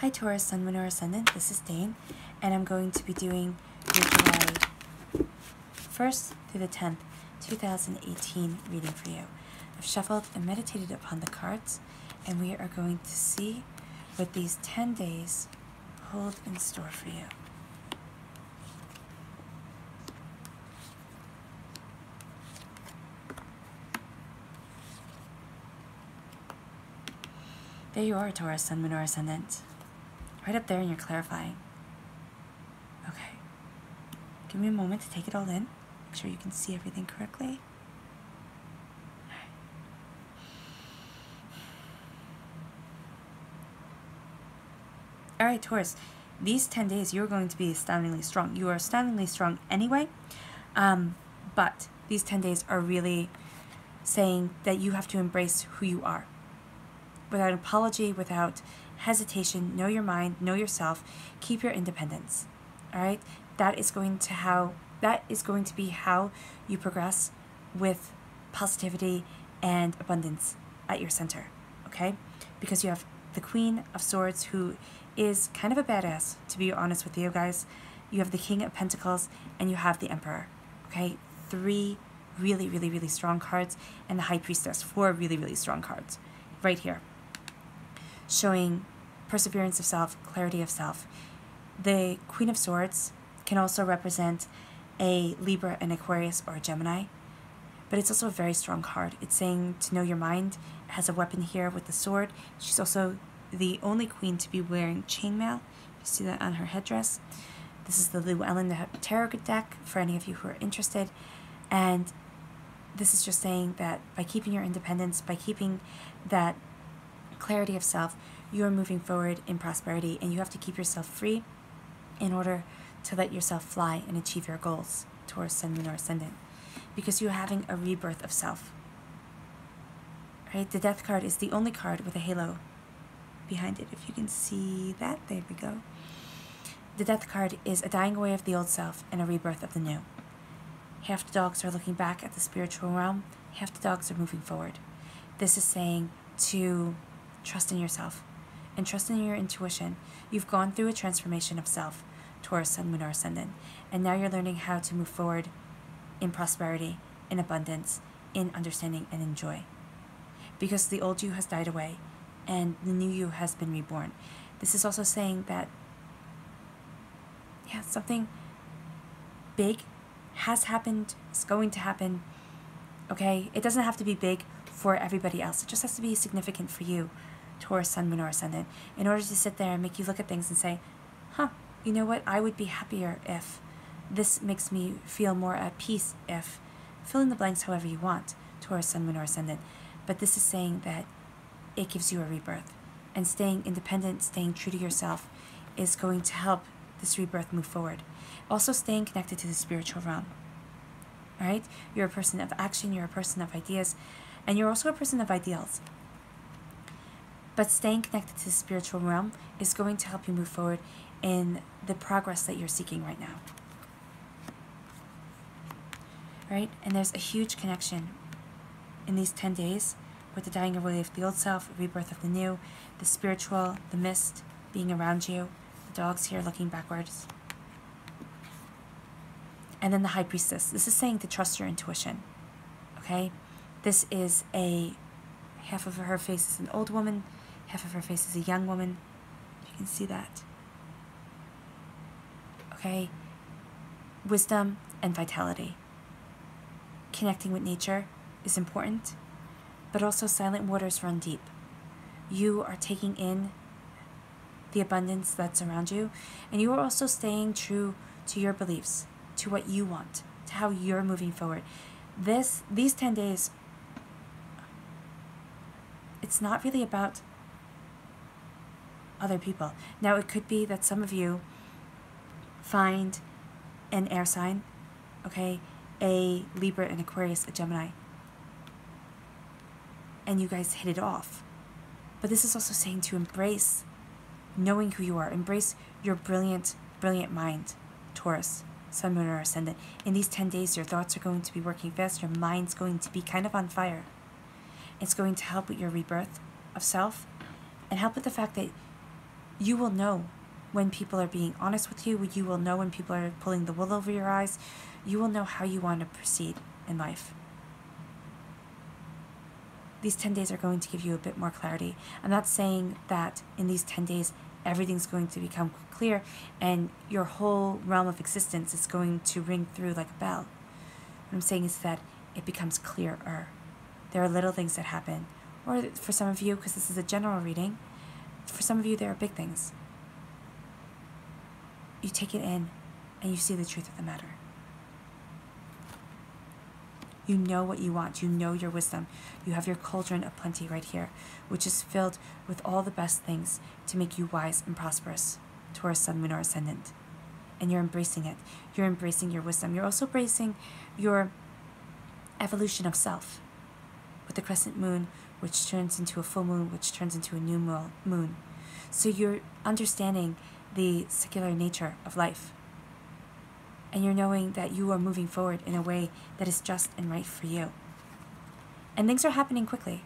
Hi Taurus, Sun, Moon, or Ascendant. This is Dane, and I'm going to be doing your July 1st through the 10th, 2018 reading for you. I've shuffled and meditated upon the cards, and we are going to see what these 10 days hold in store for you. There you are, Taurus, Sun, Moon, or Ascendant. Right up there and you're clarifying. Okay. Give me a moment to take it all in. Make sure you can see everything correctly. All right, Taurus. These 10 days, you're going to be astoundingly strong. You are astoundingly strong anyway, um, but these 10 days are really saying that you have to embrace who you are without apology, without hesitation, know your mind, know yourself, keep your independence. All right? That is going to how that is going to be how you progress with positivity and abundance at your center. Okay? Because you have the Queen of Swords who is kind of a badass, to be honest with you guys. You have the King of Pentacles and you have the Emperor. Okay? Three really, really, really strong cards, and the High Priestess, four really, really strong cards right here showing perseverance of self, clarity of self. The Queen of Swords can also represent a Libra, an Aquarius, or a Gemini, but it's also a very strong card. It's saying to know your mind. It has a weapon here with the sword. She's also the only queen to be wearing chainmail. You see that on her headdress. This is the Llewellyn Tarot deck for any of you who are interested. And this is just saying that by keeping your independence, by keeping that clarity of self, you are moving forward in prosperity and you have to keep yourself free in order to let yourself fly and achieve your goals Taurus, Sun, Moon, or Ascendant because you're having a rebirth of self. Right? The Death card is the only card with a halo behind it. If you can see that, there we go. The Death card is a dying away of the old self and a rebirth of the new. Half the dogs are looking back at the spiritual realm, half the dogs are moving forward. This is saying to Trust in yourself and trust in your intuition. You've gone through a transformation of self, Taurus, Sun, Moon, or Ascendant, and now you're learning how to move forward in prosperity, in abundance, in understanding, and in joy. Because the old you has died away and the new you has been reborn. This is also saying that, yeah, something big has happened, it's going to happen. Okay? It doesn't have to be big for everybody else, it just has to be significant for you. Taurus, Sun, Moon, or Ascendant, in order to sit there and make you look at things and say, huh, you know what, I would be happier if this makes me feel more at peace if, fill in the blanks however you want, Taurus, Sun, Moon, or Ascendant. But this is saying that it gives you a rebirth. And staying independent, staying true to yourself, is going to help this rebirth move forward. Also, staying connected to the spiritual realm. All right? You're a person of action, you're a person of ideas, and you're also a person of ideals. But staying connected to the spiritual realm is going to help you move forward in the progress that you're seeking right now. Right? And there's a huge connection in these 10 days with the dying away of the old self, rebirth of the new, the spiritual, the mist being around you, the dogs here looking backwards. And then the high priestess. This is saying to trust your intuition. Okay? This is a half of her face is an old woman, Half of her face is a young woman. You can see that. Okay? Wisdom and vitality. Connecting with nature is important, but also silent waters run deep. You are taking in the abundance that's around you, and you are also staying true to your beliefs, to what you want, to how you're moving forward. This these 10 days it's not really about other people. Now, it could be that some of you find an air sign, okay, a Libra, an Aquarius, a Gemini, and you guys hit it off. But this is also saying to embrace knowing who you are, embrace your brilliant, brilliant mind, Taurus, Sun, Moon, or Ascendant. In these 10 days, your thoughts are going to be working fast, your mind's going to be kind of on fire. It's going to help with your rebirth of self and help with the fact that You will know when people are being honest with you. You will know when people are pulling the wool over your eyes. You will know how you want to proceed in life. These 10 days are going to give you a bit more clarity. I'm not saying that in these 10 days everything's going to become clear and your whole realm of existence is going to ring through like a bell. What I'm saying is that it becomes clearer. There are little things that happen. Or for some of you, because this is a general reading, for some of you, there are big things. You take it in and you see the truth of the matter. You know what you want. You know your wisdom. You have your cauldron of plenty right here, which is filled with all the best things to make you wise and prosperous. Taurus, Sun, Moon, or Ascendant. And you're embracing it. You're embracing your wisdom. You're also embracing your evolution of self with the crescent moon, which turns into a full moon, which turns into a new moon. So you're understanding the secular nature of life and you're knowing that you are moving forward in a way that is just and right for you. And things are happening quickly.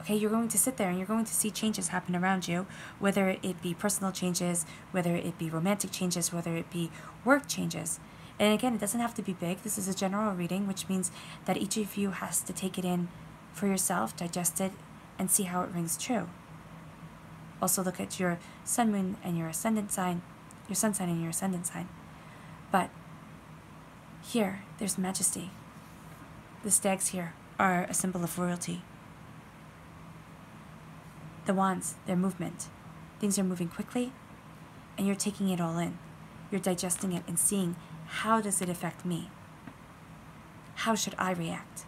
Okay, you're going to sit there and you're going to see changes happen around you, whether it be personal changes, whether it be romantic changes, whether it be work changes. And again, it doesn't have to be big. This is a general reading, which means that each of you has to take it in for yourself, digest it, and see how it rings true. Also, look at your sun, moon, and your ascendant sign, your sun sign, and your ascendant sign. But here, there's majesty. The stags here are a symbol of royalty. The wands, their movement. Things are moving quickly, and you're taking it all in. You're digesting it and seeing how does it affect me? How should I react?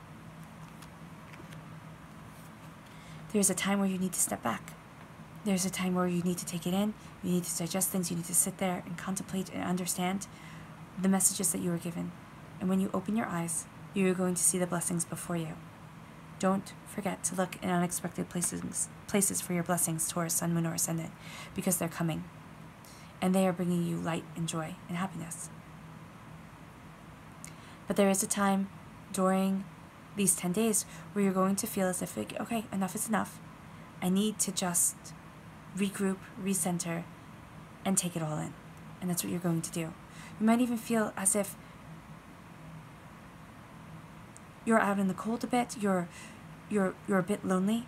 There's a time where you need to step back. There's a time where you need to take it in, you need to digest things, you need to sit there and contemplate and understand the messages that you were given. And when you open your eyes, you are going to see the blessings before you. Don't forget to look in unexpected places, places for your blessings, Taurus, Sun, Moon, or Ascendant, because they're coming. And they are bringing you light and joy and happiness. But there is a time during these 10 days where you're going to feel as if, like, okay, enough is enough. I need to just regroup, recenter, and take it all in. And that's what you're going to do. You might even feel as if you're out in the cold a bit, you're you're you're a bit lonely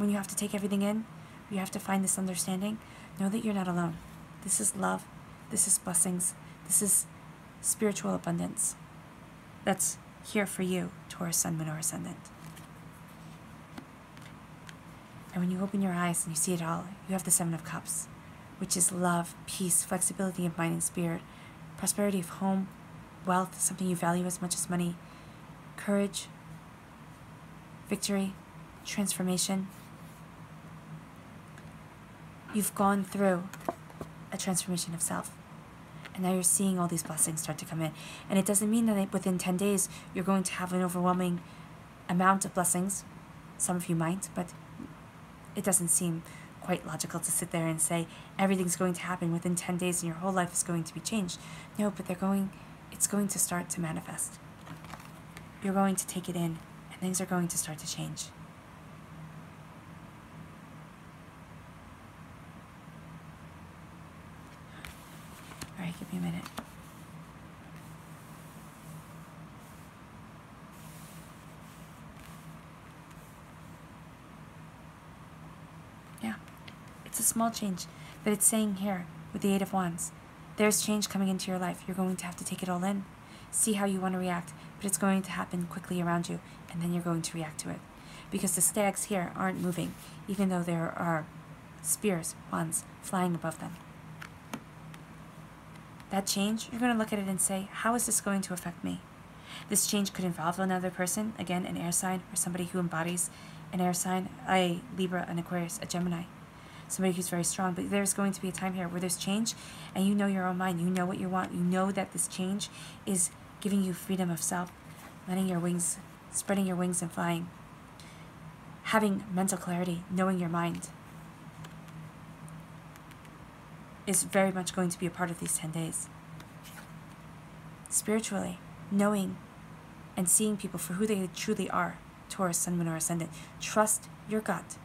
when you have to take everything in, you have to find this understanding. Know that you're not alone. This is love. This is blessings. This is spiritual abundance. That's here for you, Taurus, Sun, or Ascendant. And when you open your eyes and you see it all, you have the Seven of Cups, which is love, peace, flexibility of mind and spirit, prosperity of home, wealth, something you value as much as money, courage, victory, transformation. You've gone through a transformation of self. And now you're seeing all these blessings start to come in. And it doesn't mean that within 10 days you're going to have an overwhelming amount of blessings. Some of you might, but it doesn't seem quite logical to sit there and say everything's going to happen within 10 days and your whole life is going to be changed. No, but they're going, it's going to start to manifest. You're going to take it in and things are going to start to change. All right, give me a minute. Yeah, it's a small change, but it's saying here with the Eight of Wands, there's change coming into your life. You're going to have to take it all in, see how you want to react, but it's going to happen quickly around you, and then you're going to react to it. Because the stags here aren't moving, even though there are spears, wands, flying above them. That change, you're going to look at it and say, how is this going to affect me? This change could involve another person, again, an air sign, or somebody who embodies an air sign, a Libra, an Aquarius, a Gemini somebody who's very strong. But there's going to be a time here where there's change and you know your own mind. You know what you want. You know that this change is giving you freedom of self, letting your wings, spreading your wings and flying. Having mental clarity, knowing your mind is very much going to be a part of these 10 days. Spiritually, knowing and seeing people for who they truly are, Taurus, Sun, Moon, or Ascendant. Trust your gut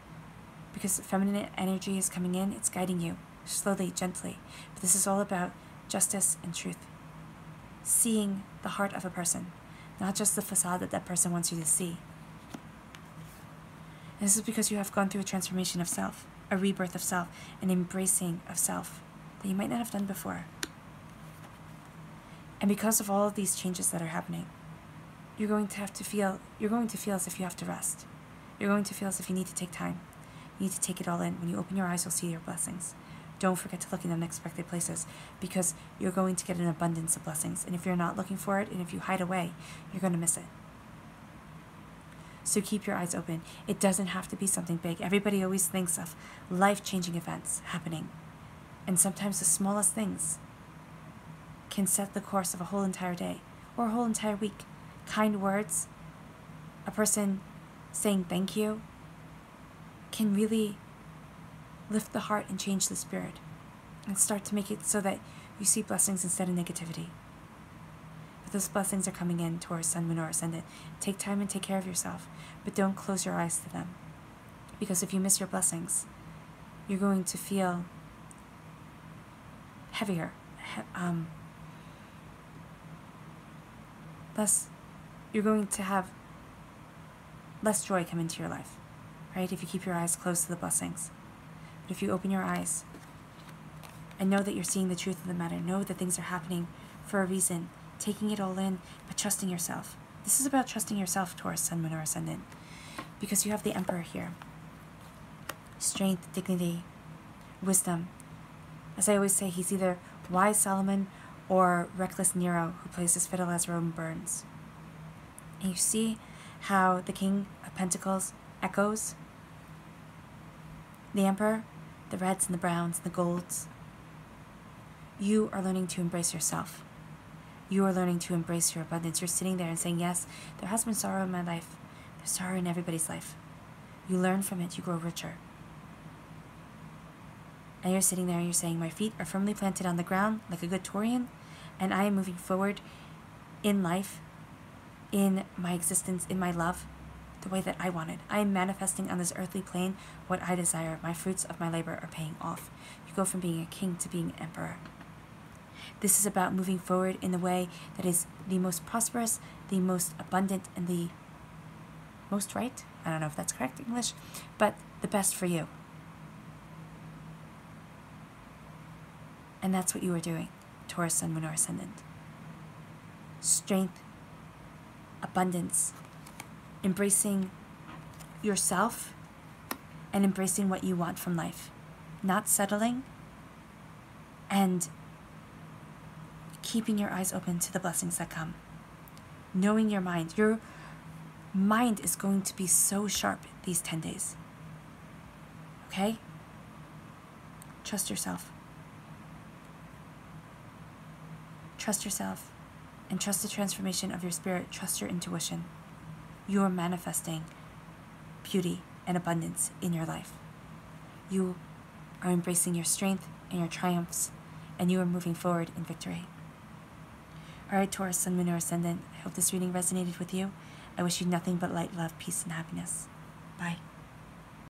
because feminine energy is coming in, it's guiding you slowly, gently. But this is all about justice and truth. Seeing the heart of a person, not just the facade that that person wants you to see. And this is because you have gone through a transformation of self, a rebirth of self, an embracing of self that you might not have done before. And because of all of these changes that are happening, you're going to have to feel you're going to feel as if you have to rest. You're going to feel as if you need to take time. You need to take it all in. When you open your eyes, you'll see your blessings. Don't forget to look in unexpected places because you're going to get an abundance of blessings. And if you're not looking for it and if you hide away, you're going to miss it. So keep your eyes open. It doesn't have to be something big. Everybody always thinks of life changing events happening. And sometimes the smallest things can set the course of a whole entire day or a whole entire week. Kind words, a person saying thank you, can really lift the heart and change the spirit and start to make it so that you see blessings instead of negativity. But those blessings are coming in Taurus, Sun, Moon, or Ascendant. Take time and take care of yourself, but don't close your eyes to them. Because if you miss your blessings, you're going to feel heavier, um, less, you're going to have less joy come into your life, right? If you keep your eyes closed to the blessings. But if you open your eyes and know that you're seeing the truth of the matter, know that things are happening for a reason, taking it all in, but trusting yourself. This is about trusting yourself, Taurus, Sun, Moon, or Ascendant, because you have the Emperor here. Strength, dignity, wisdom. As I always say, he's either wise Solomon or reckless Nero, who plays his fiddle as Rome burns. And you see how the King of Pentacles echoes the Emperor the reds and the browns and the golds. You are learning to embrace yourself. You are learning to embrace your abundance. You're sitting there and saying, Yes, there has been sorrow in my life. There's sorrow in everybody's life. You learn from it, you grow richer. And you're sitting there and you're saying, My feet are firmly planted on the ground like a good Taurian, and I am moving forward in life, in my existence, in my love, the way that I wanted. I am manifesting on this earthly plane what I desire. My fruits of my labor are paying off. You go from being a king to being an emperor. This is about moving forward in the way that is the most prosperous, the most abundant, and the most right. I don't know if that's correct English, but the best for you. And that's what you are doing, Taurus, Sun, or Ascendant. Strength, abundance, embracing yourself and embracing what you want from life, not settling and keeping your eyes open to the blessings that come. Knowing your mind. Your mind is going to be so sharp these 10 days. Okay? Trust yourself. Trust yourself and trust the transformation of your spirit. Trust your intuition you are manifesting beauty and abundance in your life. You are embracing your strength and your triumphs, and you are moving forward in victory. All right, Taurus, Sun, Moon, or Ascendant, I hope this reading resonated with you. I wish you nothing but light, love, peace, and happiness. Bye.